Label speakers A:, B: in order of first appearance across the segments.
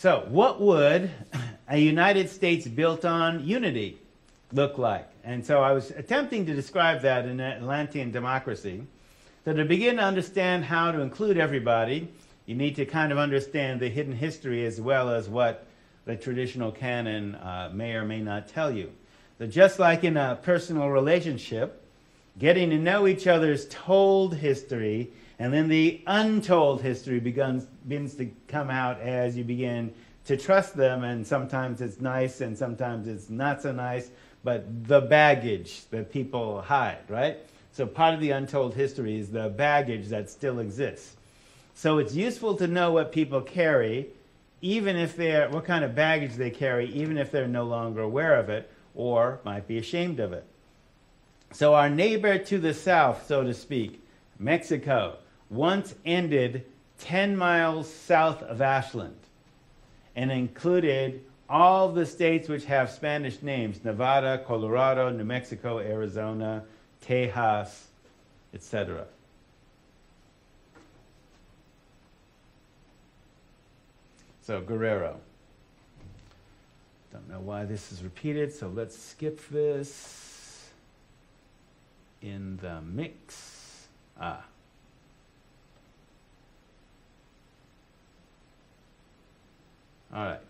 A: So, what would a United States built on unity look like? And so I was attempting to describe that in Atlantean democracy. So, to begin to understand how to include everybody, you need to kind of understand the hidden history as well as what the traditional canon uh, may or may not tell you. So, just like in a personal relationship, getting to know each other's told history and then the untold history begins, begins to come out as you begin to trust them, and sometimes it's nice and sometimes it's not so nice, but the baggage that people hide, right? So part of the untold history is the baggage that still exists. So it's useful to know what people carry, even if they're, what kind of baggage they carry, even if they're no longer aware of it or might be ashamed of it. So our neighbor to the south, so to speak, Mexico, once ended 10 miles south of Ashland and included all the states which have Spanish names Nevada, Colorado, New Mexico, Arizona, Tejas, etc. So, Guerrero. Don't know why this is repeated, so let's skip this in the mix. Ah. All right.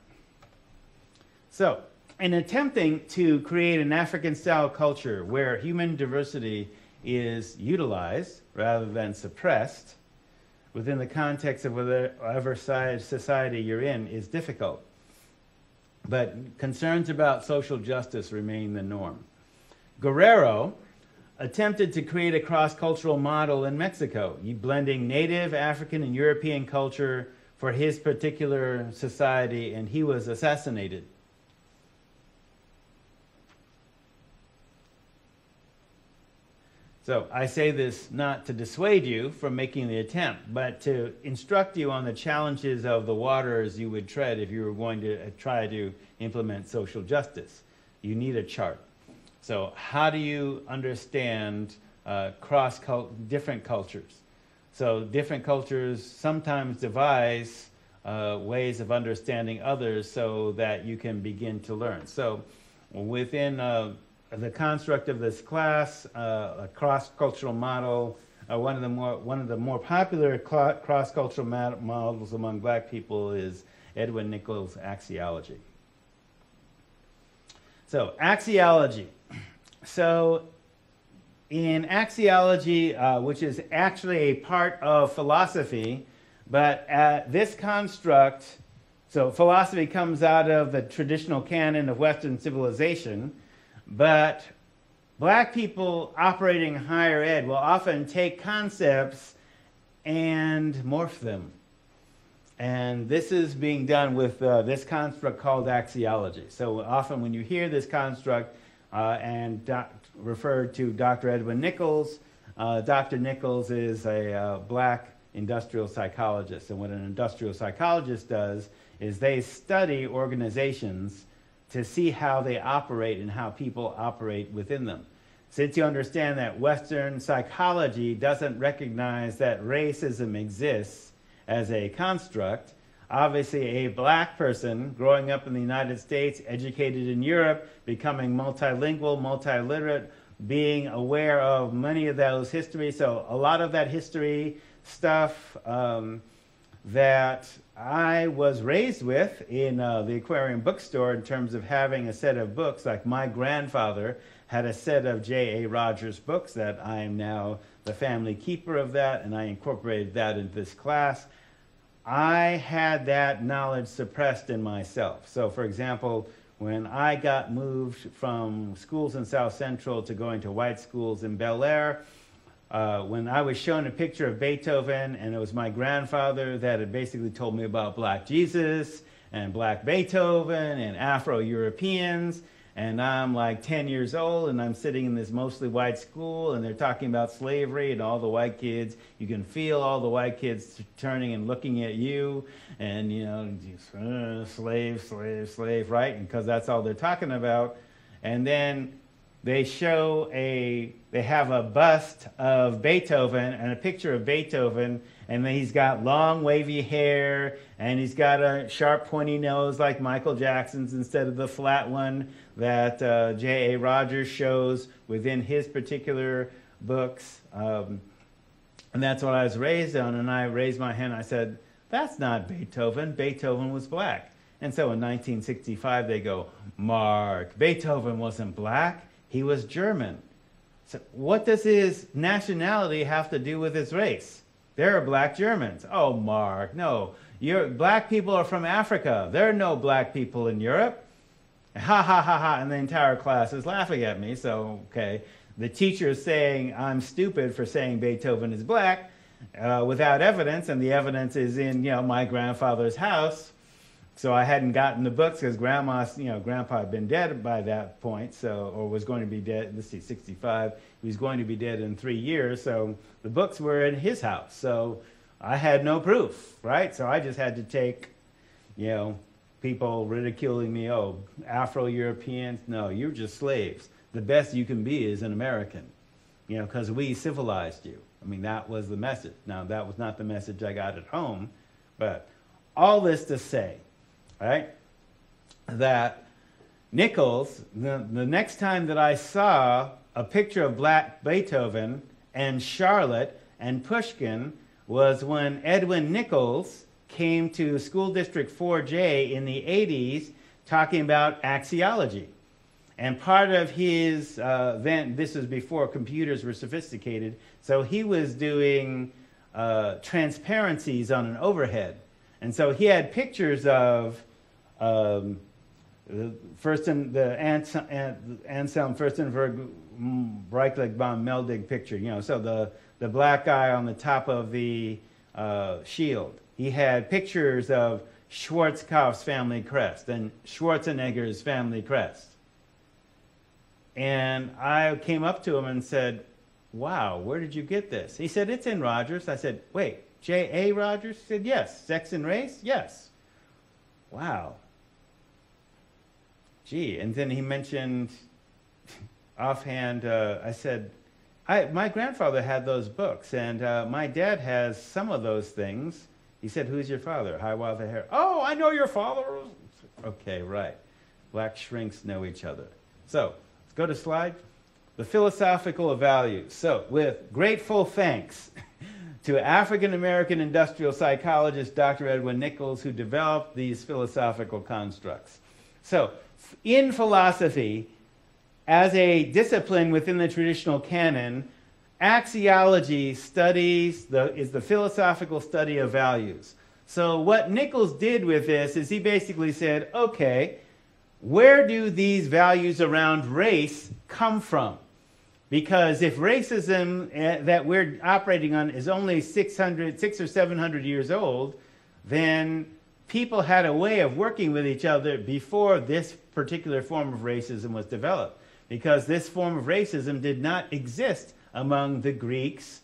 A: So, in attempting to create an African style culture where human diversity is utilized rather than suppressed within the context of whatever society you're in is difficult. But concerns about social justice remain the norm. Guerrero attempted to create a cross cultural model in Mexico, blending native African and European culture for his particular society, and he was assassinated. So I say this not to dissuade you from making the attempt, but to instruct you on the challenges of the waters you would tread if you were going to uh, try to implement social justice. You need a chart. So how do you understand uh, cross different cultures? So different cultures sometimes devise uh, ways of understanding others so that you can begin to learn. So within uh, the construct of this class, uh, a cross-cultural model, uh, one of the more one of the more popular cross-cultural models among black people is Edwin Nichols' axiology. So axiology. So in axiology, uh, which is actually a part of philosophy, but uh, this construct, so philosophy comes out of the traditional canon of Western civilization, but black people operating higher ed will often take concepts and morph them. And this is being done with uh, this construct called axiology. So often when you hear this construct uh, and referred to Dr. Edwin Nichols. Uh, Dr. Nichols is a uh, black industrial psychologist, and what an industrial psychologist does is they study organizations to see how they operate and how people operate within them. Since you understand that Western psychology doesn't recognize that racism exists as a construct, obviously a black person growing up in the United States, educated in Europe, becoming multilingual, multiliterate, being aware of many of those histories. So a lot of that history stuff um, that I was raised with in uh, the Aquarian bookstore in terms of having a set of books, like my grandfather had a set of J.A. Rogers books that I am now the family keeper of that, and I incorporated that into this class. I had that knowledge suppressed in myself. So, for example, when I got moved from schools in South Central to going to white schools in Bel Air, uh, when I was shown a picture of Beethoven, and it was my grandfather that had basically told me about Black Jesus and Black Beethoven and Afro Europeans, and I'm like 10 years old and I'm sitting in this mostly white school and they're talking about slavery and all the white kids. You can feel all the white kids turning and looking at you and, you know, just, uh, slave, slave, slave, right? Because that's all they're talking about. And then they show a they have a bust of Beethoven and a picture of Beethoven, and then he's got long wavy hair and he's got a sharp pointy nose like Michael Jackson's instead of the flat one that uh, J.A. Rogers shows within his particular books. Um, and that's what I was raised on. And I raised my hand. I said, "That's not Beethoven. Beethoven was black." And so in 1965, they go, "Mark, Beethoven wasn't black. He was German." So what does his nationality have to do with his race? There are black Germans. Oh, Mark, no. You're, black people are from Africa. There are no black people in Europe. Ha ha ha ha. And the entire class is laughing at me. So, okay. The teacher is saying I'm stupid for saying Beethoven is black uh, without evidence, and the evidence is in you know my grandfather's house. So I hadn't gotten the books because grandma, you know, grandpa had been dead by that point, so or was going to be dead. Let's see, 65. He was going to be dead in three years, so the books were in his house. So I had no proof, right? So I just had to take, you know, people ridiculing me. Oh, Afro-Europeans? No, you're just slaves. The best you can be is an American, you know, because we civilized you. I mean, that was the message. Now, that was not the message I got at home, but all this to say right? That Nichols, the, the next time that I saw a picture of Black Beethoven and Charlotte and Pushkin was when Edwin Nichols came to School District 4J in the 80s talking about axiology. And part of his uh, then, this was before computers were sophisticated, so he was doing uh, transparencies on an overhead. And so he had pictures of um, first in the Anselm Furstenberg Breitling von Meldig picture, you know, so the, the black guy on the top of the uh, shield. He had pictures of Schwarzkopf's family crest and Schwarzenegger's family crest. And I came up to him and said, Wow, where did you get this? He said, It's in Rogers. I said, Wait, J.A. Rogers? He said, Yes. Sex and Race? Yes. Wow, gee. And then he mentioned offhand, uh, I said, I, my grandfather had those books, and uh, my dad has some of those things. He said, Who's your father? Hiawatha Harris. Oh, I know your father. Okay, right. Black shrinks know each other. So, let's go to slide. The philosophical values. So, with grateful thanks to African American industrial psychologist Dr. Edwin Nichols, who developed these philosophical constructs. So, in philosophy, as a discipline within the traditional canon, axiology studies the, is the philosophical study of values. So what Nichols did with this is he basically said, okay, where do these values around race come from? Because if racism uh, that we're operating on is only 600, six or 700 years old, then people had a way of working with each other before this particular form of racism was developed. Because this form of racism did not exist among the Greeks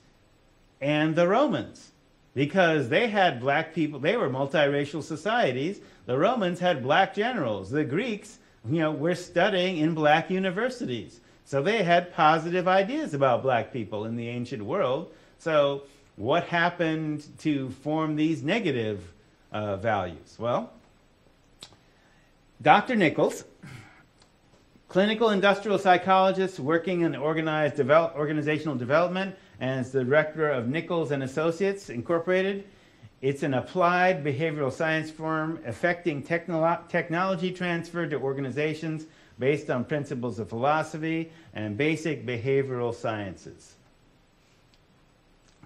A: and the Romans. Because they had black people, they were multiracial societies. The Romans had black generals. The Greeks, you know, were studying in black universities. So they had positive ideas about black people in the ancient world. So what happened to form these negative uh, values? Well, Dr. Nichols, clinical industrial psychologist working in organized develop, organizational development and is the director of Nichols and Associates Incorporated. It's an applied behavioral science firm affecting technolo- technology transfer to organizations based on principles of philosophy and basic behavioral sciences.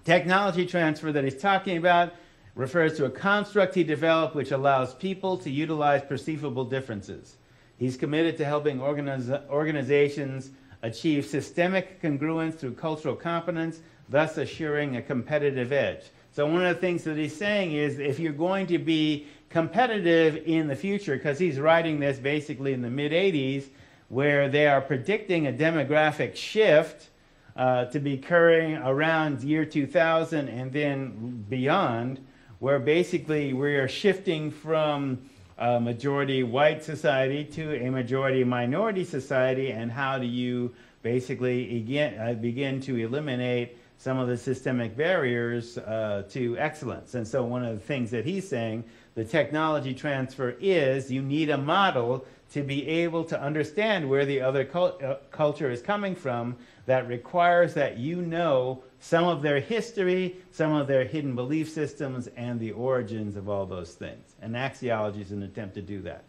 A: Technology transfer that he's talking about refers to a construct he developed which allows people to utilize perceivable differences. He's committed to helping organiz- organizations achieve systemic congruence through cultural competence, thus assuring a competitive edge. So, one of the things that he's saying is if you're going to be competitive in the future, because he's writing this basically in the mid 80s, where they are predicting a demographic shift uh, to be occurring around year 2000 and then beyond where basically we are shifting from a majority white society to a majority minority society, and how do you basically begin, uh, begin to eliminate some of the systemic barriers uh, to excellence? And so, one of the things that he's saying the technology transfer is you need a model to be able to understand where the other cult- uh, culture is coming from that requires that you know some of their history, some of their hidden belief systems, and the origins of all those things. And axiology is an attempt to do that.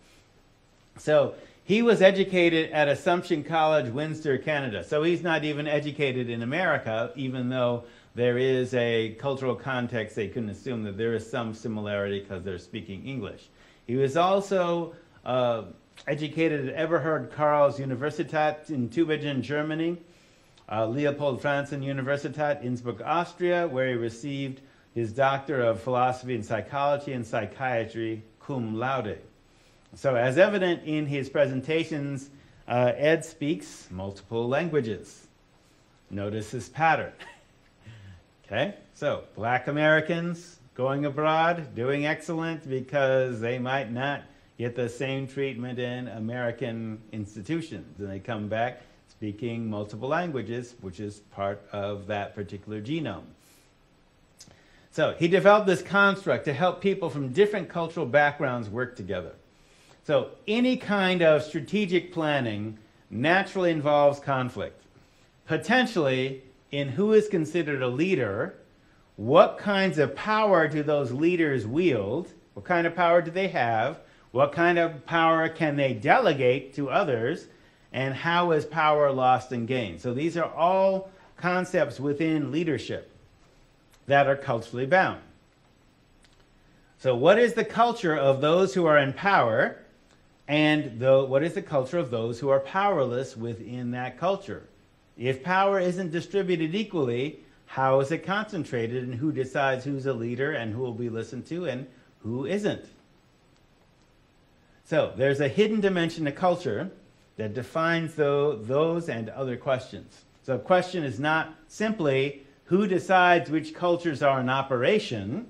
A: So he was educated at Assumption College, Windsor, Canada. So he's not even educated in America, even though there is a cultural context. They can assume that there is some similarity because they're speaking English. He was also uh, educated at Eberhard Karls Universität in Tübingen, Germany uh, Leopold Franzen Universität, Innsbruck, Austria, where he received his Doctor of Philosophy in Psychology and Psychiatry, cum laude. So, as evident in his presentations, uh, Ed speaks multiple languages. Notice this pattern. okay, so black Americans going abroad, doing excellent because they might not get the same treatment in American institutions. And they come back speaking multiple languages, which is part of that particular genome. So he developed this construct to help people from different cultural backgrounds work together. So any kind of strategic planning naturally involves conflict, potentially in who is considered a leader, what kinds of power do those leaders wield, what kind of power do they have, what kind of power can they delegate to others, and how is power lost and gained. So these are all concepts within leadership that are culturally bound. So, what is the culture of those who are in power, and the, what is the culture of those who are powerless within that culture? If power isn't distributed equally, how is it concentrated, and who decides who's a leader and who will be listened to and who isn't? So, there's a hidden dimension to culture that defines those and other questions. So, the question is not simply who decides which cultures are in operation,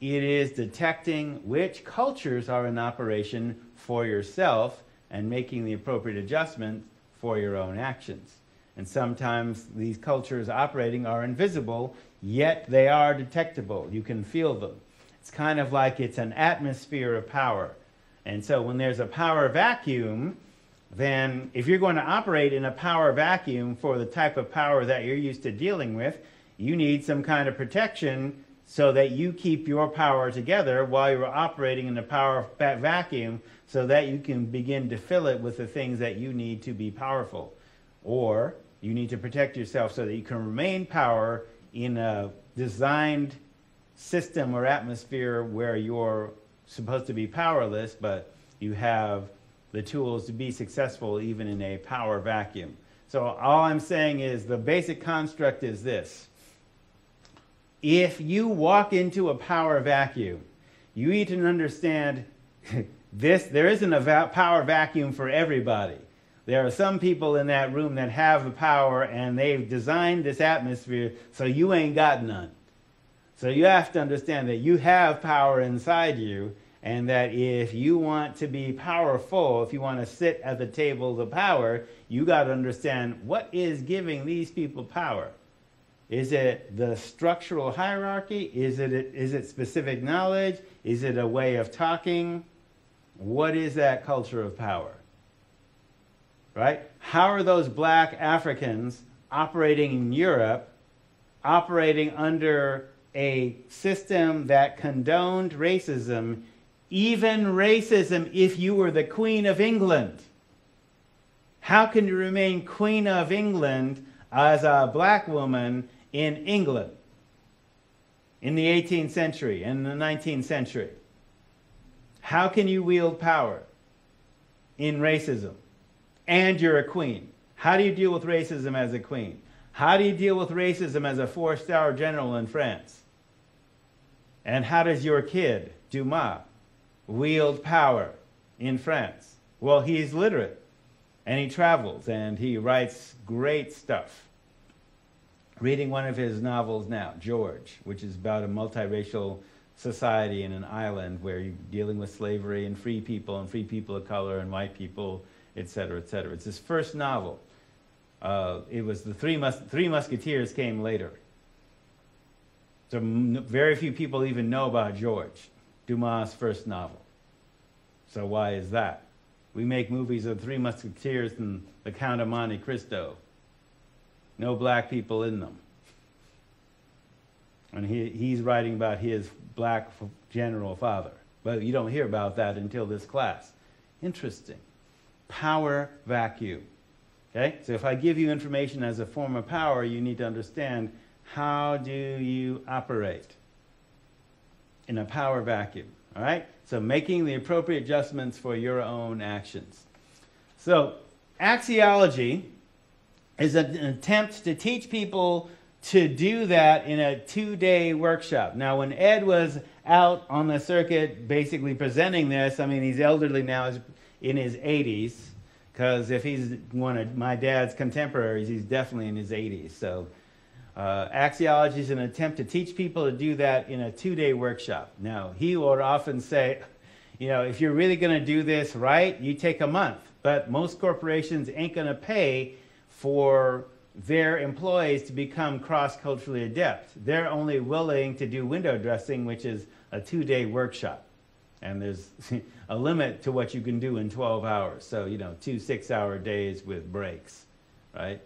A: it is detecting which cultures are in operation for yourself and making the appropriate adjustments for your own actions. And sometimes these cultures operating are invisible, yet they are detectable. You can feel them. It's kind of like it's an atmosphere of power. And so when there's a power vacuum, then if you're going to operate in a power vacuum for the type of power that you're used to dealing with, you need some kind of protection so that you keep your power together while you're operating in a power vacuum so that you can begin to fill it with the things that you need to be powerful. Or you need to protect yourself so that you can remain power in a designed system or atmosphere where you're supposed to be powerless, but you have the tools to be successful even in a power vacuum. So all I'm saying is the basic construct is this. If you walk into a power vacuum, you need to understand this there isn't a va- power vacuum for everybody. There are some people in that room that have the power and they've designed this atmosphere so you ain't got none. So you have to understand that you have power inside you and that if you want to be powerful, if you want to sit at the table of power, you got to understand what is giving these people power. Is it the structural hierarchy? Is it, is it specific knowledge? Is it a way of talking? What is that culture of power? Right? How are those black Africans operating in Europe, operating under a system that condoned racism even racism if you were the Queen of England. How can you remain Queen of England as a black woman in England in the 18th century and the 19th century? How can you wield power in racism and you're a queen? How do you deal with racism as a queen? How do you deal with racism as a four star general in France? And how does your kid, Dumas, wield power in France? Well, he's literate and he travels and he writes great stuff. Reading one of his novels now, George, which is about a multiracial society in an island where you're dealing with slavery and free people and free people of color and white people, etc., cetera, et cetera. It's his first novel. Uh, it was the Three, Mus- Three Musketeers came later. So very few people even know about George, Dumas' first novel. So why is that? We make movies of Three Musketeers and The Count of Monte Cristo. No black people in them. And he, he's writing about his black general father. But you don't hear about that until this class. Interesting. Power vacuum. Okay? So if I give you information as a form of power, you need to understand how do you operate in a power vacuum. All right? So making the appropriate adjustments for your own actions. So axiology is an attempt to teach people to do that in a two-day workshop. Now, when Ed was out on the circuit basically presenting this, I mean, he's elderly now, he's in his 80s, because if he's one of my dad's contemporaries, he's definitely in his 80s. So uh, axiology is an attempt to teach people to do that in a two-day workshop. Now, he would often say, you know, if you're really going to do this right, you take a month. But most corporations ain't going to pay for their employees to become cross-culturally adept. They're only willing to do window dressing, which is a two-day workshop. And there's a limit to what you can do in 12 hours. So, you know, two six-hour days with breaks, right?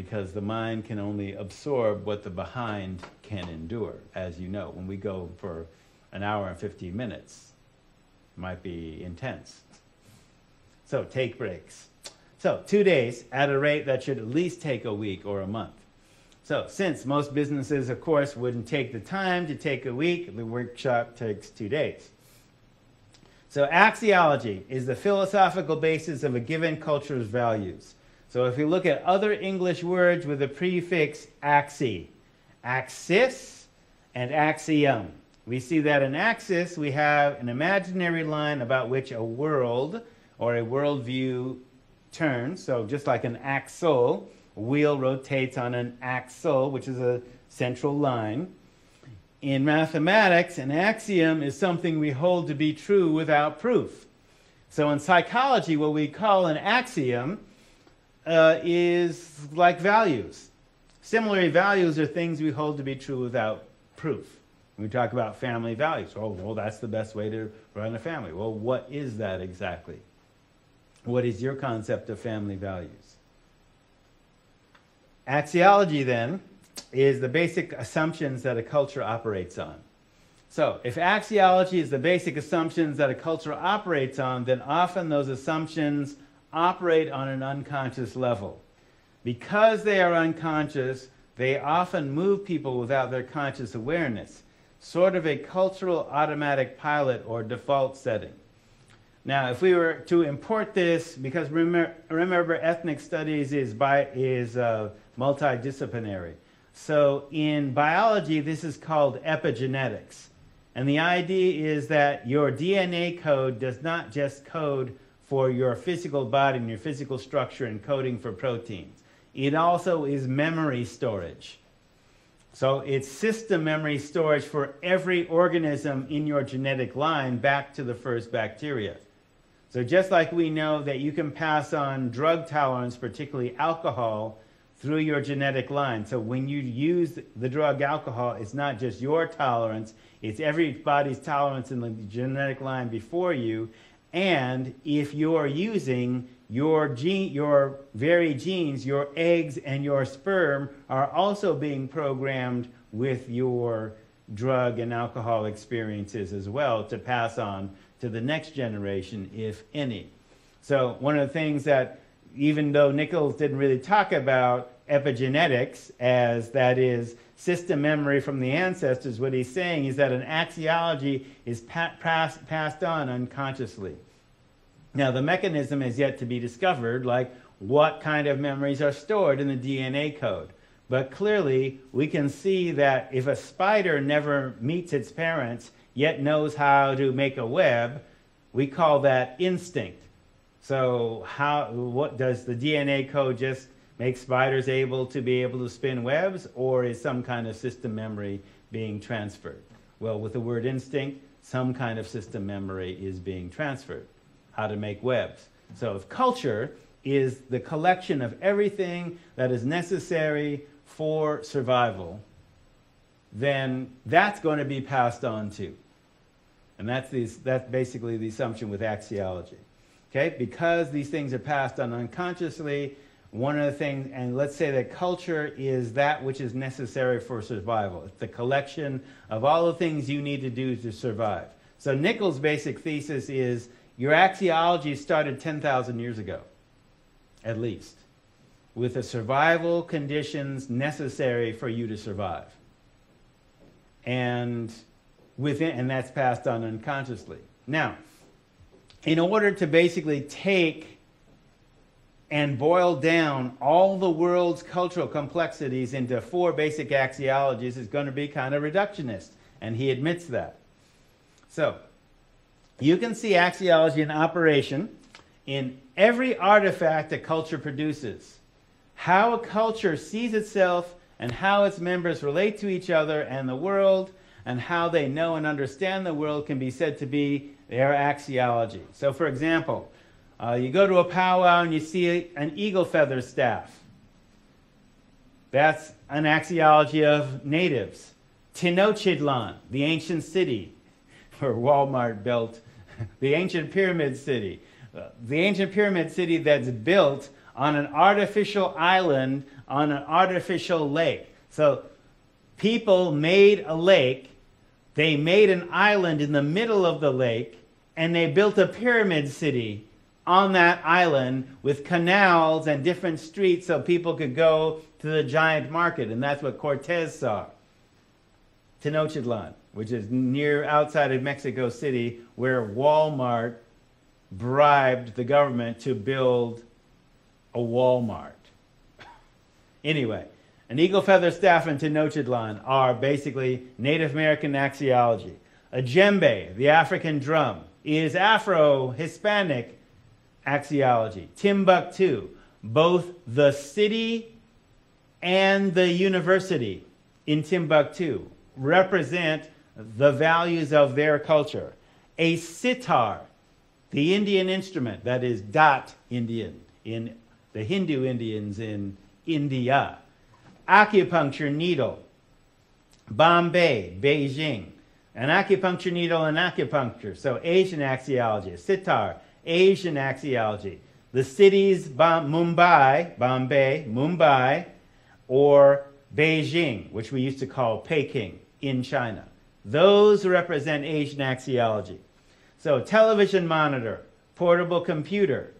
A: Because the mind can only absorb what the behind can endure, as you know. When we go for an hour and 15 minutes, it might be intense. So take breaks. So two days at a rate that should at least take a week or a month. So since most businesses, of course, wouldn't take the time to take a week, the workshop takes two days. So axiology is the philosophical basis of a given culture's values. So if you look at other English words with the prefix axi, axis and axiom, we see that in axis we have an imaginary line about which a world or a worldview turns. So just like an axle, a wheel rotates on an axle, which is a central line. In mathematics, an axiom is something we hold to be true without proof. So in psychology, what we call an axiom uh, is like values. Similarly, values are things we hold to be true without proof. We talk about family values, oh, well, that's the best way to run a family. Well, what is that exactly? What is your concept of family values? Axiology, then, is the basic assumptions that a culture operates on. So, if axiology is the basic assumptions that a culture operates on, then often those assumptions operate on an unconscious level. Because they are unconscious, they often move people without their conscious awareness, sort of a cultural automatic pilot or default setting. Now, if we were to import this, because remember, remember ethnic studies is, by, is uh, multidisciplinary. So in biology, this is called epigenetics. And the idea is that your DNA code does not just code for your physical body and your physical structure and coding for proteins. It also is memory storage. So it's system memory storage for every organism in your genetic line back to the first bacteria. So just like we know that you can pass on drug tolerance, particularly alcohol, through your genetic line. So when you use the drug alcohol, it's not just your tolerance, it's everybody's tolerance in the genetic line before you. And if you're using your gene, your very genes, your eggs and your sperm are also being programmed with your drug and alcohol experiences as well to pass on to the next generation, if any. So one of the things that, even though Nichols didn't really talk about epigenetics as that is system memory from the ancestors, what he's saying is that an axiology is pa- pass- passed on unconsciously. Now, the mechanism is yet to be discovered, like what kind of memories are stored in the DNA code. But clearly, we can see that if a spider never meets its parents, yet knows how to make a web, we call that instinct. So how what does the DNA code just make spiders able to be able to spin webs or is some kind of system memory being transferred? Well, with the word instinct, some kind of system memory is being transferred. How to make webs. So if culture is the collection of everything that is necessary for survival, then that's going to be passed on too. And that's, the, that's basically the assumption with axiology. Okay? Because these things are passed on unconsciously, one of the things, and let's say that culture is that which is necessary for survival. It's the collection of all the things you need to do to survive. So Nichols' basic thesis is your axiology started 10,000 years ago, at least, with the survival conditions necessary for you to survive. And within, and that's passed on unconsciously. Now, in order to basically take and boil down all the world's cultural complexities into four basic axiologies is going to be kind of reductionist, and he admits that. So, you can see axiology in operation in every artifact a culture produces. How a culture sees itself and how its members relate to each other and the world, and how they know and understand the world can be said to be their axiology. So, for example, uh, you go to a powwow and you see an eagle feather staff. That's an axiology of natives. Tenochtitlan, the ancient city where Walmart built, the ancient pyramid city. Uh, the ancient pyramid city that's built on an artificial island on an artificial lake. So people made a lake, they made an island in the middle of the lake, and they built a pyramid city on that island with canals and different streets so people could go to the giant market. And that's what Cortez saw. Tenochtitlan, which is near outside of Mexico City, where Walmart bribed the government to build a Walmart. anyway, an eagle feather staff and Tenochtitlan are basically Native American axiology. A djembe, the African drum, is Afro Hispanic axiology. Timbuktu, both the city and the university in Timbuktu represent the values of their culture. A sitar, the Indian instrument, that is Daat Indian in the Hindu Indians in India. Acupuncture needle, Bombay, Beijing. An acupuncture needle and acupuncture. So Asian axiology, sitar, Asian axiology. The cities Mumbai, Bombay, Mumbai, or Beijing, which we used to call Peking in China. Those represent Asian axiology. So television monitor, portable computer,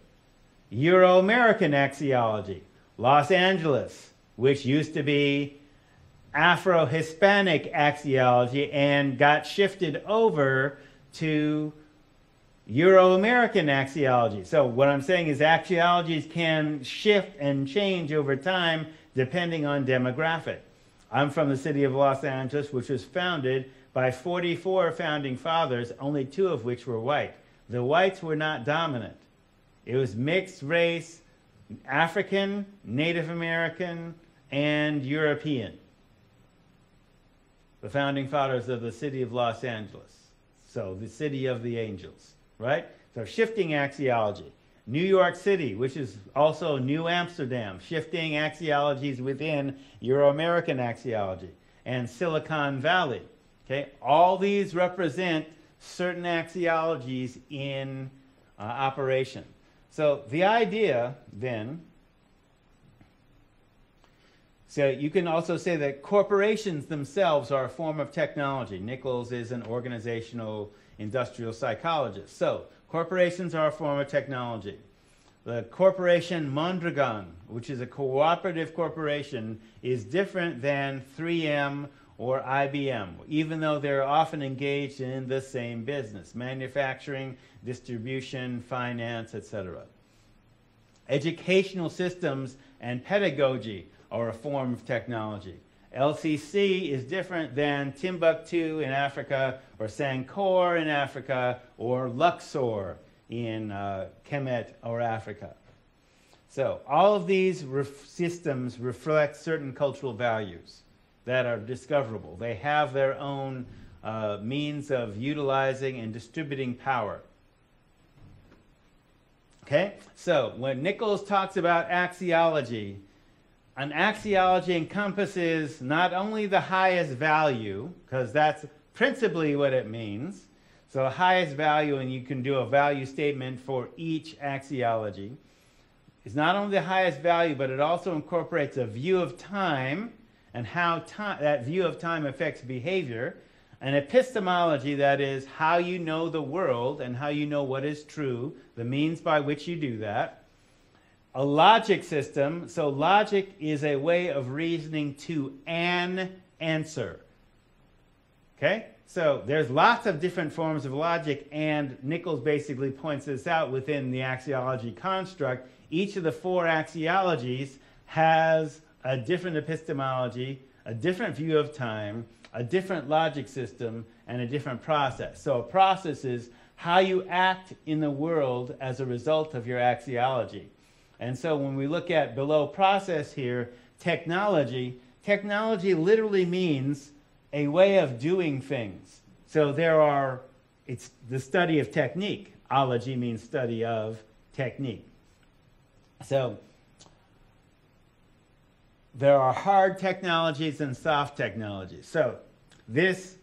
A: Euro-American axiology, Los Angeles, which used to be Afro-Hispanic axiology and got shifted over to Euro American axiology. So, what I'm saying is axiologies can shift and change over time depending on demographic. I'm from the city of Los Angeles, which was founded by 44 founding fathers, only two of which were white. The whites were not dominant. It was mixed race, African, Native American, and European. The founding fathers of the city of Los Angeles. So, the city of the angels right? So shifting axiology. New York City, which is also New Amsterdam, shifting axiologies within Euro-American axiology, and Silicon Valley. Okay, all these represent certain axiologies in uh, operation. So the idea then, so you can also say that corporations themselves are a form of technology. Nichols is an organizational industrial psychologist. So, corporations are a form of technology. The corporation Mondragon, which is a cooperative corporation, is different than 3M or IBM, even though they're often engaged in the same business manufacturing, distribution, finance, etc. Educational systems and pedagogy are a form of technology. LCC is different than Timbuktu in Africa, or Sankore in Africa, or Luxor in uh, Kemet or Africa. So all of these ref systems reflect certain cultural values that are discoverable. They have their own uh, means of utilizing and distributing power. Okay? So, when Nichols talks about axiology, an axiology encompasses not only the highest value, because that's principally what it means. So, the highest value, and you can do a value statement for each axiology, is not only the highest value, but it also incorporates a view of time and how time, that view of time affects behavior. An epistemology, that is, how you know the world and how you know what is true, the means by which you do that. A logic system, so logic is a way of reasoning to an answer. Okay? So there's lots of different forms of logic, and Nichols basically points this out within the axiology construct. Each of the four axiologies has a different epistemology, a different view of time, a different logic system, and a different process. So a process is how you act in the world as a result of your axiology. And so when we look at below process here, technology, technology literally means a way of doing things. So there are, it's the study of technique. Ology means study of technique. So there are hard technologies and soft technologies. So this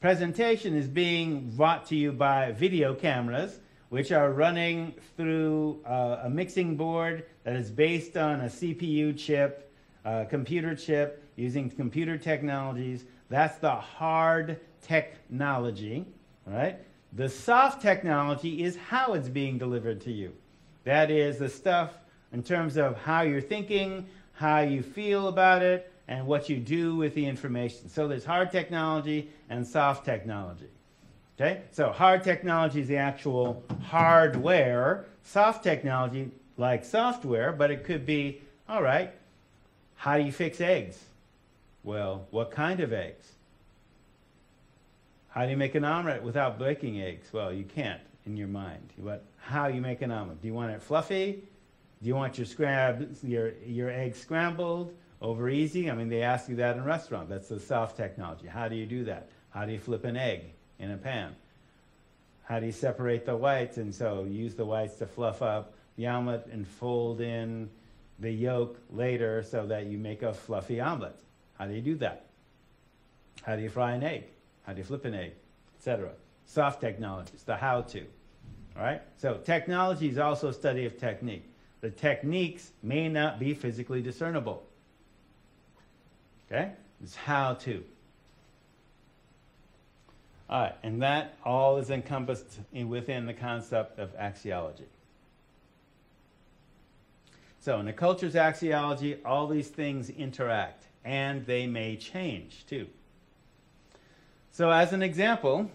A: presentation is being brought to you by video cameras, which are running through uh, a mixing board that is based on a CPU chip, a computer chip, using computer technologies. That's the hard technology, right? The soft technology is how it's being delivered to you. That is the stuff in terms of how you're thinking, how you feel about it, and what you do with the information. So there's hard technology and soft technology. Okay? So hard technology is the actual hardware. Soft technology, like software, but it could be, all right, how do you fix eggs? Well, what kind of eggs? How do you make an omelet without breaking eggs? Well, you can't in your mind. What, how do you make an omelet? Do you want it fluffy? Do you want your, scrab, your, your eggs scrambled over easy? I mean, they ask you that in restaurant. That's the soft technology. How do you do that? How do you flip an egg in a pan? How do you separate the whites? And so use the whites to fluff up the omelet and fold in the yolk later so that you make a fluffy omelet. How do you do that? How do you fry an egg? How do you flip an egg? Etc. Soft technologies, the how to. All right? So technology is also a study of technique the techniques may not be physically discernible. Okay? It's how to. All right, and that all is encompassed in, within the concept of axiology. So, in a culture's axiology, all these things interact and they may change too. So, as an example,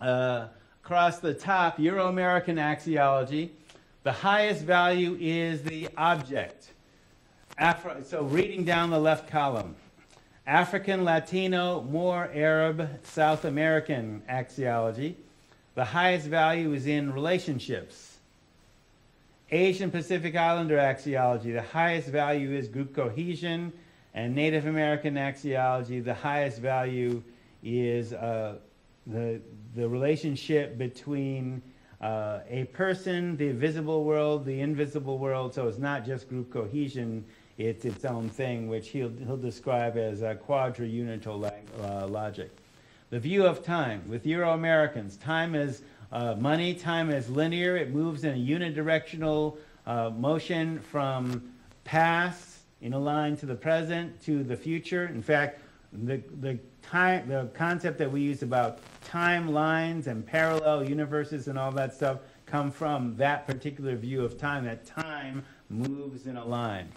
A: uh, across the top, Euro American axiology the highest value is the object. Afro, so reading down the left column. African, Latino, Moor Arab, South American axiology. The highest value is in relationships. Asian Pacific Islander axiology, the highest value is group cohesion. And Native American axiology, the highest value is uh, the, the relationship between uh, a person, the visible world, the invisible world. So it's not just group cohesion, it's its own thing, which he'll, he'll describe as a quadra-unital uh, logic. The view of time. With Euro Americans, time is uh, money, time is linear. It moves in a unidirectional uh, motion from past in a line to the present to the future. In fact, the, the time, the concept that we use about timelines and parallel universes and all that stuff come from that particular view of time, that time moves in a line.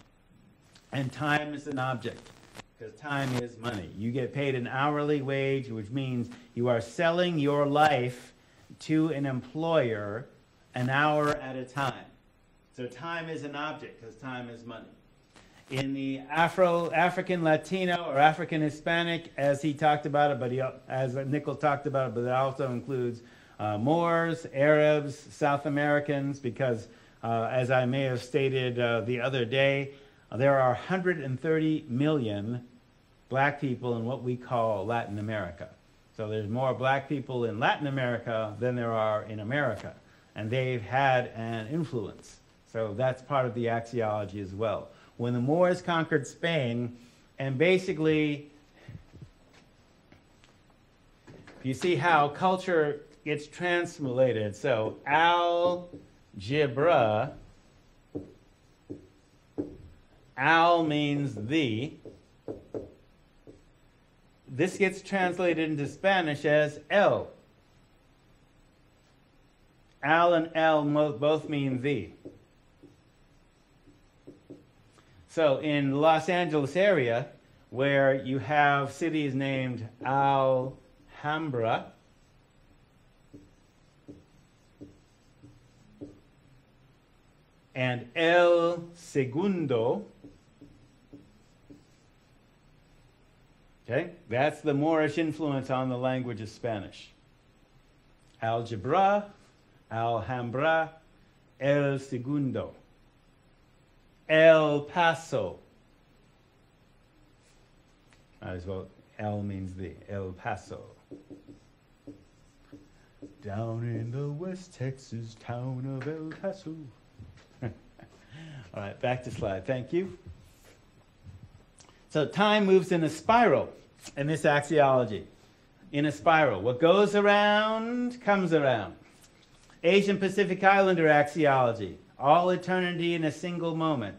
A: And time is an object, because time is money. You get paid an hourly wage, which means you are selling your life to an employer an hour at a time. So time is an object, because time is money in the Afro African Latino or African Hispanic, as he talked about it, but he, as Nichols talked about it, but it also includes uh, Moors, Arabs, South Americans, because uh, as I may have stated uh, the other day, there are 130 million black people in what we call Latin America. So there's more black people in Latin America than there are in America. And they've had an influence. So that's part of the axiology as well. When the Moors conquered Spain, and basically, you see how culture gets translated. So algebra, al means the, this gets translated into Spanish as El. Al and El both mean the. So in Los Angeles area, where you have cities named Alhambra, and El Segundo, Okay, that's the Moorish influence on the language of Spanish. Algebra, Alhambra, El Segundo, El Paso. Might as well, El means the, El Paso. Down in the West Texas town of El Paso. All right, back to slide. Thank you. So time moves in a spiral in this axiology. In a spiral. What goes around comes around. Asian Pacific Islander axiology. All eternity in a single moment.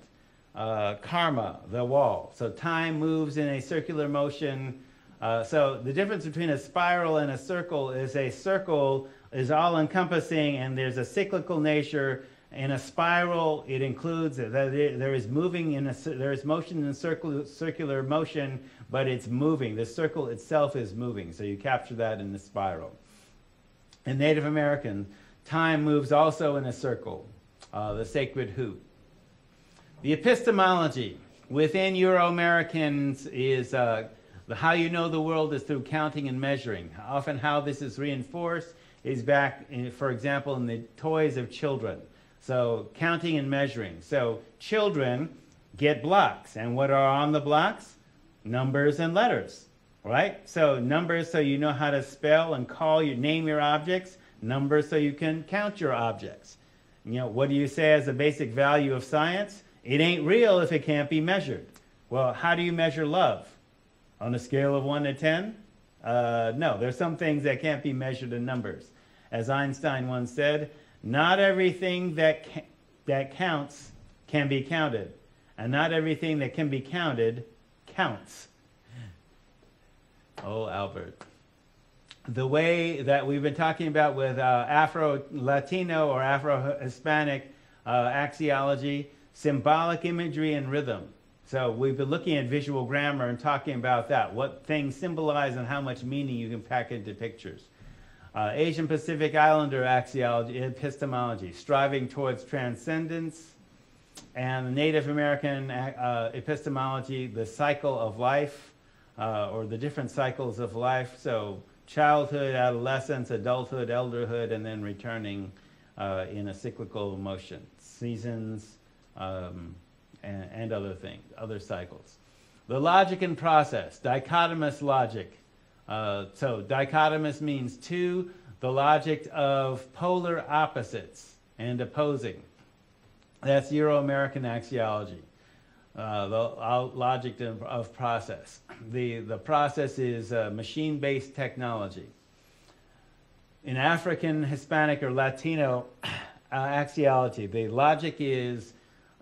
A: Uh, karma, the wall. So time moves in a circular motion. Uh, so the difference between a spiral and a circle is a circle is all encompassing and there's a cyclical nature in a spiral, it includes that there is moving in a there is motion in circular circular motion, but it's moving. The circle itself is moving, so you capture that in the spiral. In Native American, time moves also in a circle, uh, the sacred hoop. The epistemology within Euro-Americans is uh, how you know the world is through counting and measuring. Often, how this is reinforced is back, in, for example, in the toys of children. So counting and measuring. So children get blocks. And what are on the blocks? Numbers and letters, right? So numbers so you know how to spell and call your name your objects. Numbers so you can count your objects. You know, what do you say as a basic value of science? It ain't real if it can't be measured. Well, how do you measure love? On a scale of 1 to 10? Uh, no, there's some things that can't be measured in numbers. As Einstein once said, not everything that, ca that counts can be counted, and not everything that can be counted counts. Oh, Albert. The way that we've been talking about with uh, Afro Latino or Afro Hispanic uh, axiology, symbolic imagery and rhythm. So we've been looking at visual grammar and talking about that, what things symbolize and how much meaning you can pack into pictures. Uh, Asian Pacific Islander axiology, epistemology, striving towards transcendence, and Native American uh, epistemology, the cycle of life, uh, or the different cycles of life. So childhood, adolescence, adulthood, elderhood, and then returning uh, in a cyclical motion, seasons, um, and, and other things, other cycles. The logic and process, dichotomous logic, uh, so dichotomous means two, the logic of polar opposites and opposing. That's Euro-American axiology, uh, the logic of, process. The, the process is uh, machine-based technology. In African, Hispanic, or Latino uh, axiology, the logic is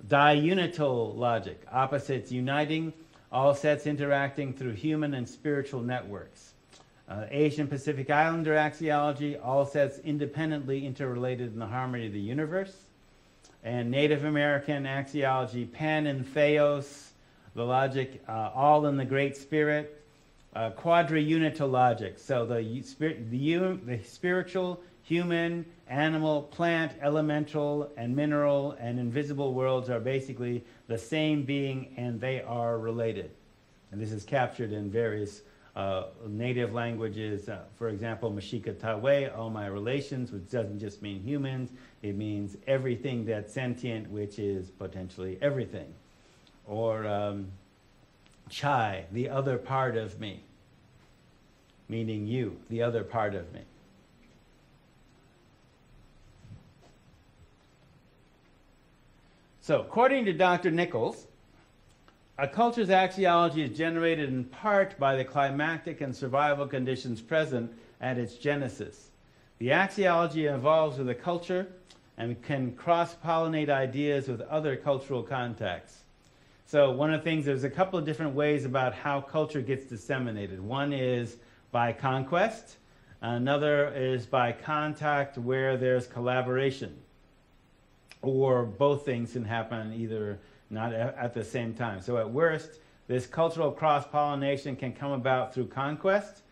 A: diunital logic, opposites uniting, all sets interacting through human and spiritual networks. Uh, Asian Pacific Islander axiology, all sets independently interrelated in the harmony of the universe. And Native American axiology, pan and theos, the logic, uh, all in the Great Spirit. Uh, quadriunital logic, so the, spirit, the, the spiritual, human, animal, plant, elemental, and mineral and invisible worlds are basically the same being and they are related. And this is captured in various uh, native languages, uh, for example, Mashika Tawe, all my relations, which doesn't just mean humans, it means everything that's sentient, which is potentially everything. Or um, Chai, the other part of me, meaning you, the other part of me. So, according to Dr. Nichols, a culture's axiology is generated in part by the climactic and survival conditions present at its genesis. The axiology evolves with a culture and can cross pollinate ideas with other cultural contexts. So, one of the things, there's a couple of different ways about how culture gets disseminated. One is by conquest, another is by contact where there's collaboration or both things can happen either not at the same time. So at worst, this cultural cross pollination can come about through conquest,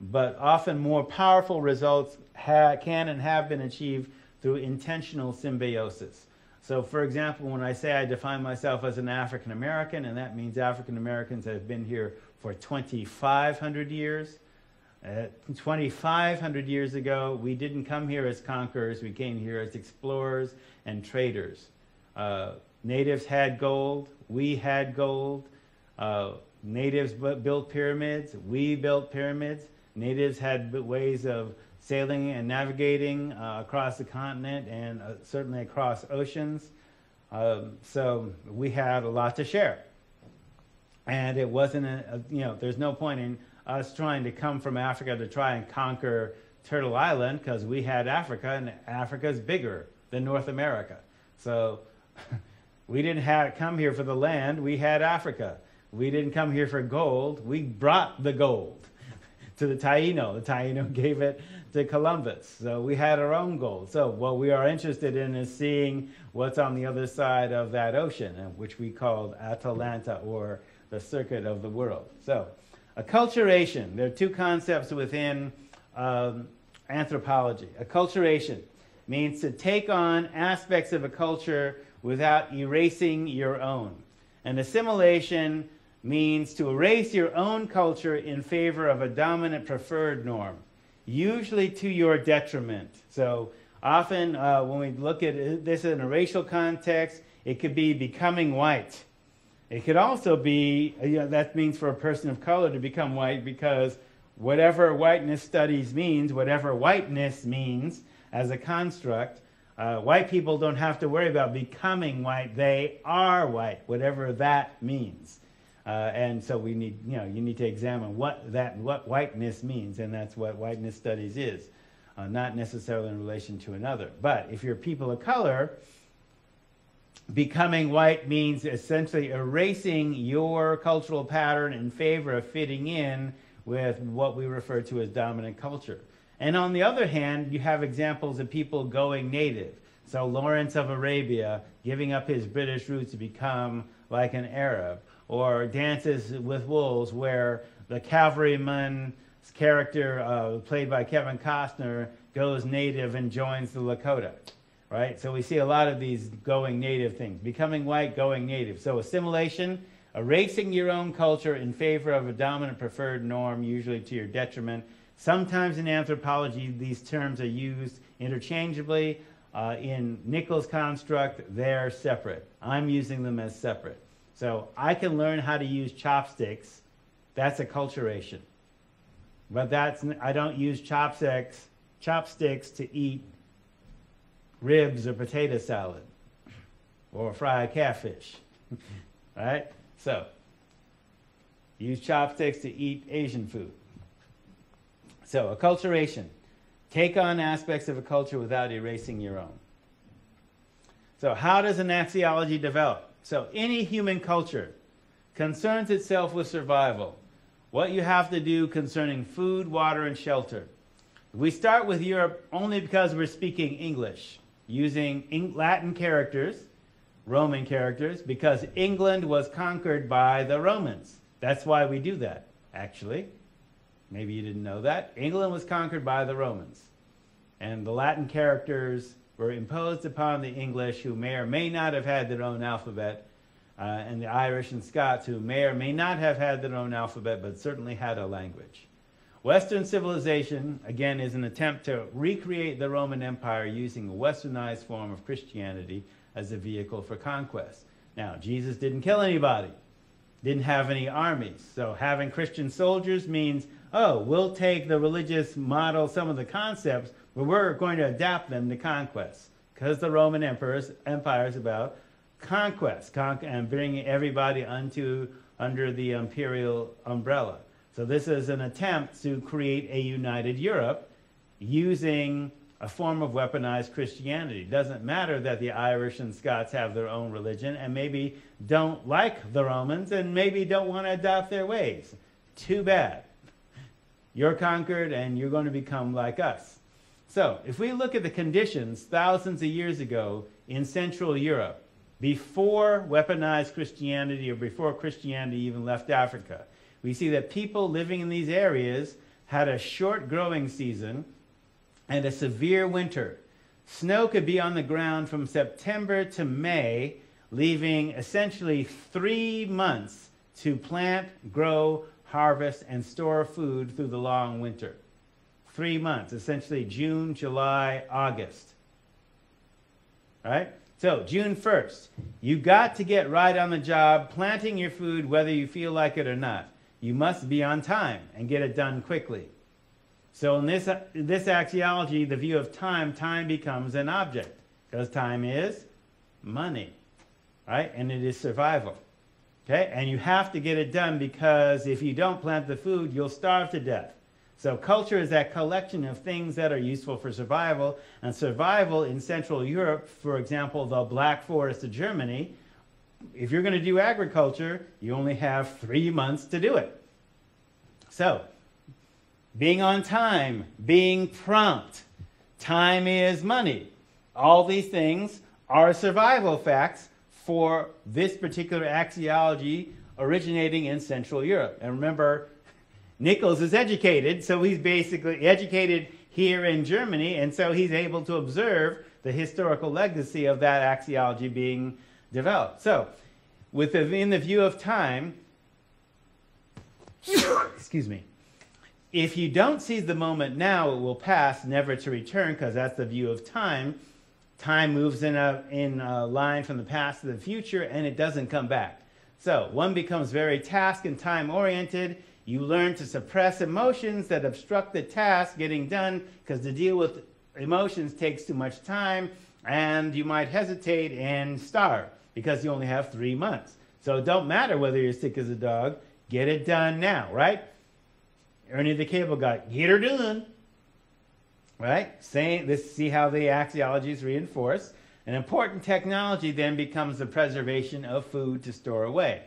A: but often more powerful results ha- can and have been achieved through intentional symbiosis. So, for example, when I say I define myself as an African American, and that means African Americans have been here for 2,500 years, uh, 2,500 years ago, we didn't come here as conquerors, we came here as explorers and traders. Uh, natives had gold, we had gold. Uh, natives built pyramids, we built pyramids. Natives had ways of sailing and navigating uh, across the continent and uh, certainly across oceans. Um, so we had a lot to share. And it wasn't, a, a, you know, there's no point in us trying to come from Africa to try and conquer Turtle Island because we had Africa and Africa's bigger than North America. So we didn't have come here for the land, we had Africa. We didn't come here for gold, we brought the gold to the Taino. The Taino gave it to Columbus. So we had our own gold. So what we are interested in is seeing what's on the other side of that ocean, which we called Atalanta or the circuit of the world. So Acculturation. There are two concepts within um, anthropology. Acculturation means to take on aspects of a culture without erasing your own. And assimilation means to erase your own culture in favor of a dominant preferred norm, usually to your detriment. So often uh, when we look at this in a racial context, it could be becoming white. It could also be, you know, that means for a person of color to become white because whatever whiteness studies means, whatever whiteness means as a construct, uh, white people don't have to worry about becoming white. They are white, whatever that means. Uh, and so we need, you know, you need to examine what that, what whiteness means, and that's what whiteness studies is, uh, not necessarily in relation to another. But if you're people of color, becoming white means essentially erasing your cultural pattern in favor of fitting in with what we refer to as dominant culture. And on the other hand, you have examples of people going native. So Lawrence of Arabia giving up his British roots to become like an Arab, or Dances with Wolves, where the cavalryman's character, uh, played by Kevin Costner, goes native and joins the Lakota right? So we see a lot of these going native things, becoming white, going native. So assimilation, erasing your own culture in favor of a dominant preferred norm, usually to your detriment. Sometimes in anthropology, these terms are used interchangeably. Uh, in Nichols' construct, they're separate. I'm using them as separate. So I can learn how to use chopsticks. That's acculturation. But that's I don't use chopsticks chopsticks to eat ribs or potato salad or fried catfish. right? So, use chopsticks to eat Asian food. So, acculturation. Take on aspects of a culture without erasing your own. So, how does an axiology develop? So, any human culture concerns itself with survival. What you have to do concerning food, water, and shelter. We start with Europe only because we're speaking English using Latin characters, Roman characters, because England was conquered by the Romans. That's why we do that, actually. Maybe you didn't know that. England was conquered by the Romans. And the Latin characters were imposed upon the English, who may or may not have had their own alphabet, uh, and the Irish and Scots, who may or may not have had their own alphabet, but certainly had a language. Western civilization, again, is an attempt to recreate the Roman Empire using a westernized form of Christianity as a vehicle for conquest. Now, Jesus didn't kill anybody. didn't have any armies. So having Christian soldiers means, oh, we'll take the religious model, some of the concepts, but we're going to adapt them to conquest. Because the Roman emperors, empire is about conquest con- and bringing everybody unto, under the imperial umbrella. So this is an attempt to create a united Europe using a form of weaponized Christianity. It doesn't matter that the Irish and Scots have their own religion and maybe don't like the Romans and maybe don't want to adopt their ways. Too bad. You're conquered and you're going to become like us. So, if we look at the conditions thousands of years ago in Central Europe, before weaponized Christianity or before Christianity even left Africa, we see that people living in these areas had a short growing season and a severe winter. Snow could be on the ground from September to May, leaving essentially three months to plant, grow, harvest, and store food through the long winter. Three months, essentially June, July, August. Right? So, June 1st, you got to get right on the job planting your food whether you feel like it or not. You must be on time and get it done quickly. So in this, this axiology, the view of time, time becomes an object because time is money, right? And it is survival. Okay? And you have to get it done because if you don't plant the food, you'll starve to death. So culture is that collection of things that are useful for survival. And survival in Central Europe, for example, the Black Forest of Germany, if you're going to do agriculture, you only have three months to do it. So being on time, being prompt. Time is money. All these things are survival facts for this particular axiology originating in Central Europe. And remember, Nichols is educated, so he's basically educated here in Germany, and so he's able to observe the historical legacy of that axiology being developed. So, within the view of time, excuse me, if you don't seize the moment now, it will pass, never to return, because that's the view of time. Time moves in a, in a line from the past to the future, and it doesn't come back. So one becomes very task and time oriented. You learn to suppress emotions that obstruct the task getting done, because to deal with emotions takes too much time, and you might hesitate and starve because you only have three months. So it don't matter whether you're sick as a dog, get it done now, right? Ernie the Cable Guy, get her done. Right? Saying this, see how the axiology is reinforced. An important technology then becomes the preservation of food to store away.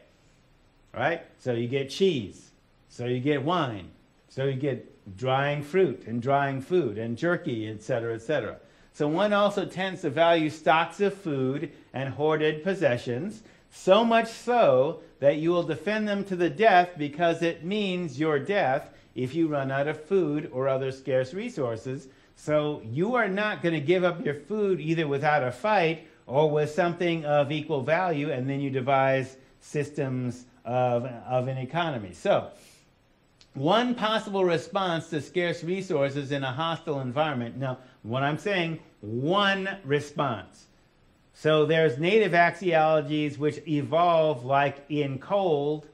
A: Right? So you get cheese. So you get wine. So you get drying fruit and drying food and jerky, etc., etc. So one also tends to value stocks of food and hoarded possessions, so much so that you will defend them to the death because it means your death if you run out of food or other scarce resources. So you are not going to give up your food either without a fight or with something of equal value, and then you devise systems of, of an economy. So, one possible response to scarce resources in a hostile environment. Now, what I'm saying, one response. So there's native axiologies which evolve like in cold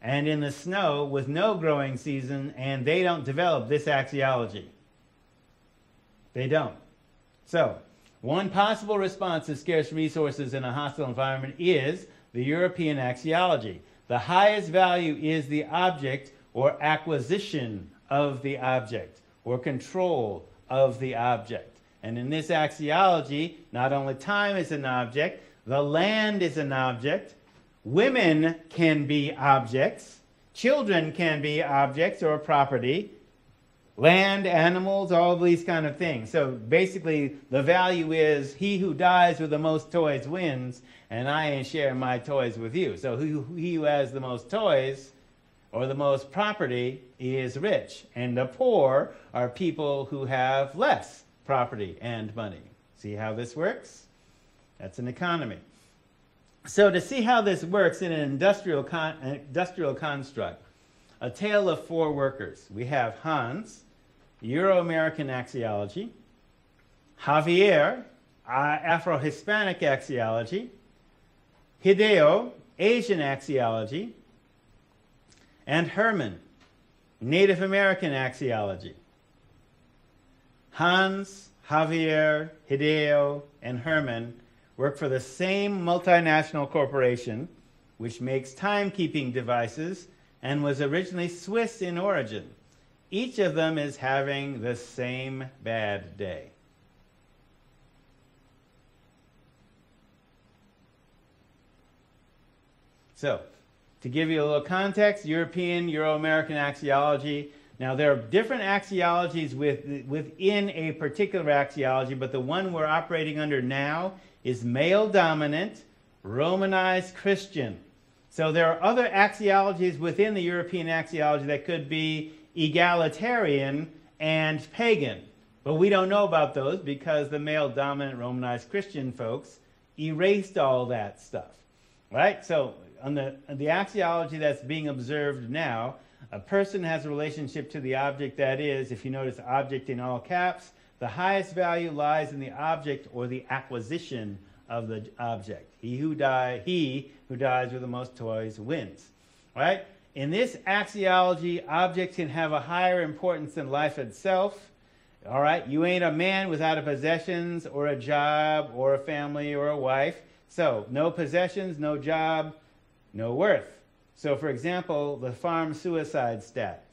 A: and in the snow with no growing season, and they don't develop this axiology. They don't. So, one possible response to scarce resources in a hostile environment is the European axiology. The highest value is the object or acquisition of the object or control of the object. And in this axiology, not only time is an object, the land is an object, Women can be objects. Children can be objects or property. Land, animals, all these kind of things. So basically, the value is he who dies with the most toys wins, and I ain't sharing my toys with you. So who, he who has the most toys or the most property is rich, and the poor are people who have less property and money. See how this works? That's an economy. So to see how this works in an industrial, con- industrial construct, a tale of four workers. We have Hans, Euro-American axiology, Javier, uh, Afro-Hispanic axiology, Hideo, Asian axiology, and Herman, Native American axiology. Hans, Javier, Hideo, and Herman work for the same multinational corporation, which makes timekeeping devices and was originally Swiss in origin. Each of them is having the same bad day. So, to give you a little context, European, Euro American axiology. Now, there are different axiologies with, within a particular axiology, but the one we're operating under now is male dominant, Romanized Christian. So, there are other axiologies within the European axiology that could be egalitarian and pagan. But we don't know about those because the male dominant Romanized Christian folks erased all that stuff. Right? So on the, on the axiology that's being observed now, a person has a relationship to the object that is, if you notice object in all caps, the highest value lies in the object or the acquisition of the object. He who die, he who dies with the most toys wins. Right? In this axiology, objects can have a higher importance than life itself. All right, you ain't a man without a possessions or a job or a family or a wife. So, no possessions, no job, no worth. So, for example, the farm suicide stat.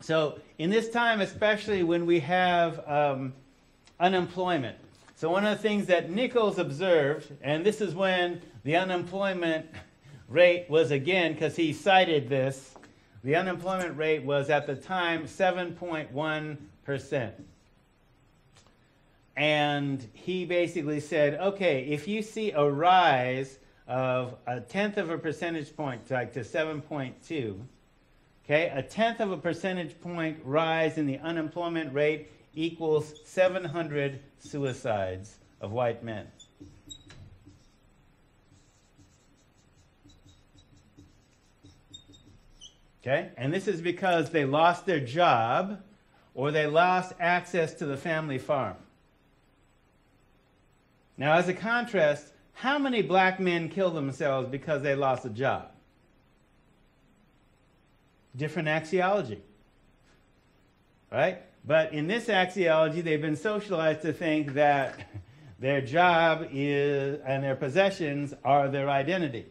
A: So, in this time, especially when we have um, unemployment, so one of the things that Nichols observed, and this is when the unemployment rate was again, because he cited this, the unemployment rate was at the time 7.1%. And he basically said, okay, if you see a rise of a tenth of a percentage point, like to 7.2, okay, a tenth of a percentage point rise in the unemployment rate equals 700 suicides of white men. Okay? And this is because they lost their job or they lost access to the family farm. Now, as a contrast, how many black men kill themselves because they lost a job? Different axiology. Right? But in this axiology, they've been socialized to think that their job is and their possessions are their identity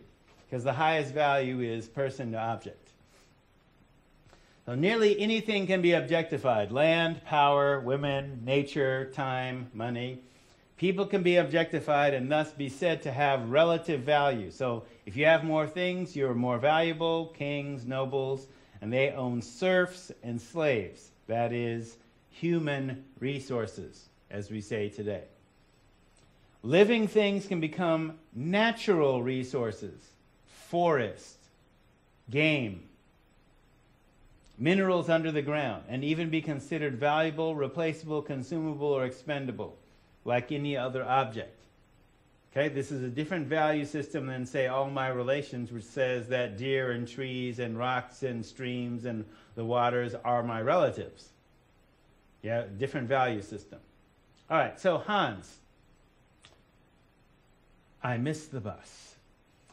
A: because the highest value is person to object. So nearly anything can be objectified land, power, women, nature, time, money. People can be objectified and thus be said to have relative value. So if you have more things, you're more valuable, kings, nobles, and they own serfs and slaves. That is human resources, as we say today. Living things can become natural resources, forest, game, minerals under the ground, and even be considered valuable, replaceable, consumable, or expendable like any other object. Okay, this is a different value system than, say, all my relations, which says that deer and trees and rocks and streams and the waters are my relatives. Yeah, different value system. All right, so Hans. I missed the bus.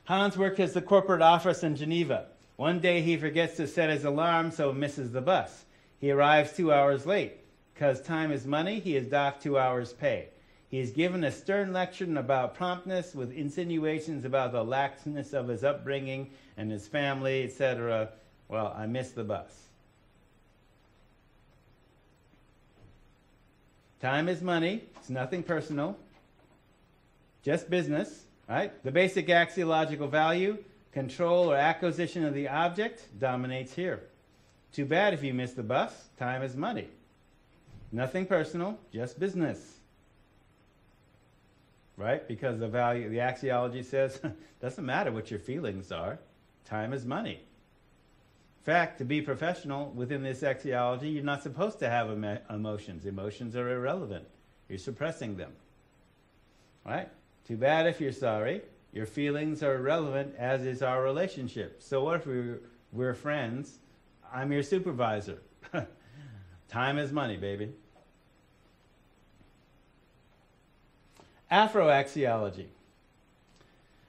A: Hans worked as the corporate office in Geneva. One day he forgets to set his alarm, so misses the bus. He arrives two hours late. Because time is money, he is docked two hours' pay. He is given a stern lecture about promptness with insinuations about the laxness of his upbringing and his family, etc. Well, I missed the bus. Time is money. It's nothing personal. Just business, right? The basic axiological value, control or acquisition of the object, dominates here. Too bad if you miss the bus. Time is money. Nothing personal, just business right? Because the value, the axiology says, doesn't matter what your feelings are, time is money. In fact, to be professional within this axiology, you're not supposed to have emotions. Emotions are irrelevant. You're suppressing them. Right? Too bad if you're sorry. Your feelings are irrelevant, as is our relationship. So what if we're, we're friends? I'm your supervisor. Time is money, baby. Afroaxiology.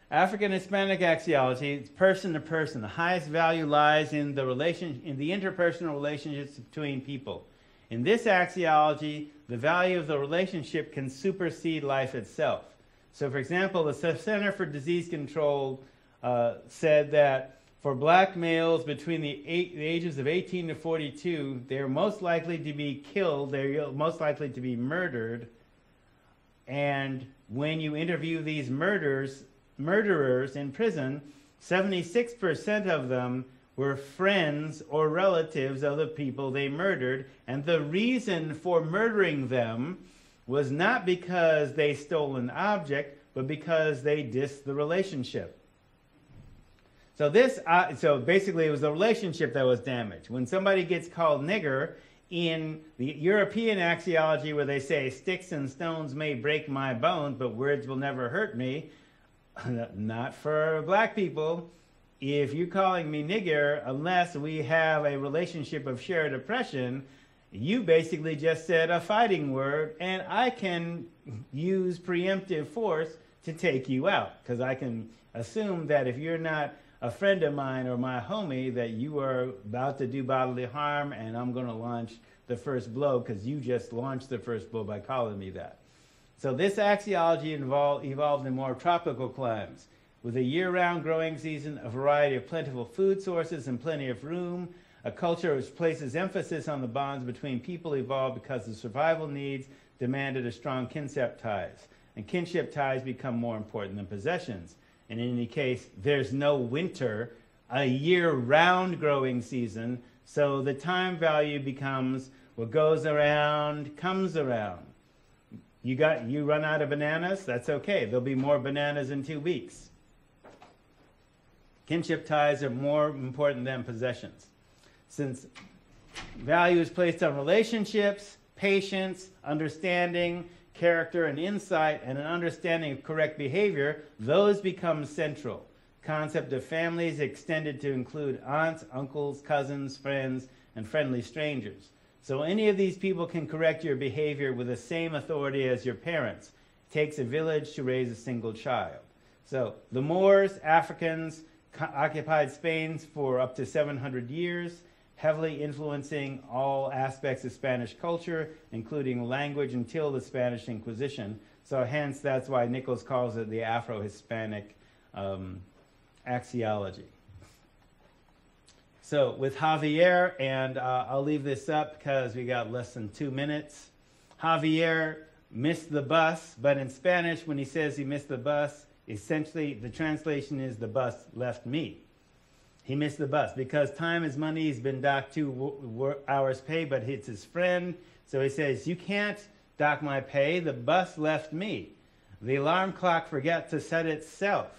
A: African Hispanic axiology, person to person. The highest value lies in the relation in the interpersonal relationships between people. In this axiology, the value of the relationship can supersede life itself. So, for example, the Center for Disease Control uh, said that for black males between the, eight, the, ages of 18 to 42, they're most likely to be killed, they're most likely to be murdered. And when you interview these murders, murderers in prison, 76% of them were friends or relatives of the people they murdered. And the reason for murdering them was not because they stole an object, but because they dissed the relationship. So this, uh, so basically, it was the relationship that was damaged. When somebody gets called nigger in the European axiology, where they say sticks and stones may break my bones, but words will never hurt me, not for black people. If you're calling me nigger, unless we have a relationship of shared oppression, you basically just said a fighting word, and I can use preemptive force to take you out because I can assume that if you're not a friend of mine or my homie that you are about to do bodily harm and I'm going to launch the first blow because you just launched the first blow by calling me that. So this axiology involved, evolved in more tropical climes. With a year-round growing season, a variety of plentiful food sources and plenty of room, a culture which places emphasis on the bonds between people evolved because the survival needs demanded a strong kinship ties. And kinship ties become more important than possessions. And in any case, there's no winter, a year round growing season, so the time value becomes what goes around comes around. You got you run out of bananas, that's okay. There'll be more bananas in 2 weeks. Kinship ties are more important than possessions. Since value is placed on relationships, patience, understanding, character, and insight, and an understanding of correct behavior, those become central. Concept of families extended to include aunts, uncles, cousins, friends, and friendly strangers. So any of these people can correct your behavior with the same authority as your parents. It takes a village to raise a single child. So the Moors, Africans, occupied Spain for up to 700 years heavily influencing all aspects of Spanish culture, including language until the Spanish Inquisition. So hence, that's why Nichols calls it the Afro-Hispanic um, axiology. So with Javier, and uh, I'll leave this up because we got less than two minutes. Javier missed the bus, but in Spanish, when he says he missed the bus, essentially the translation is the bus left me. He missed the bus because time is money. He's been docked two hours pay, but it's his friend. So he says, you can't dock my pay. The bus left me. The alarm clock forgot to set itself.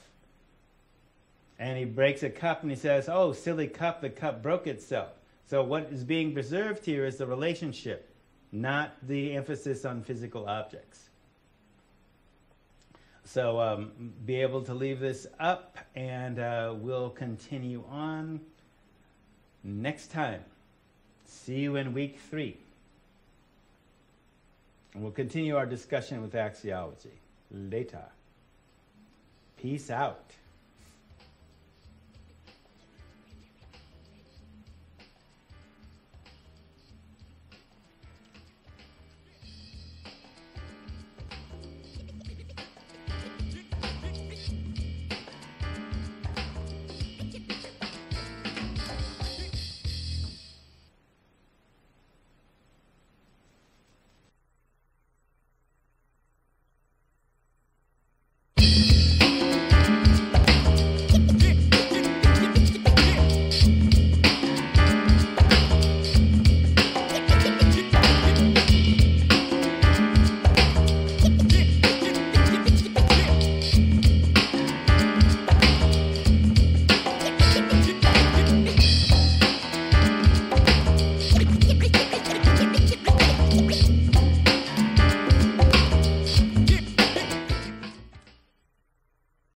A: And he breaks a cup and he says, oh, silly cup, the cup broke itself. So what is being preserved here is the relationship, not the emphasis on physical objects. So um, be able to leave this up and uh, we'll continue on next time. See you in week three. And we'll continue our discussion with axiology later. Peace out.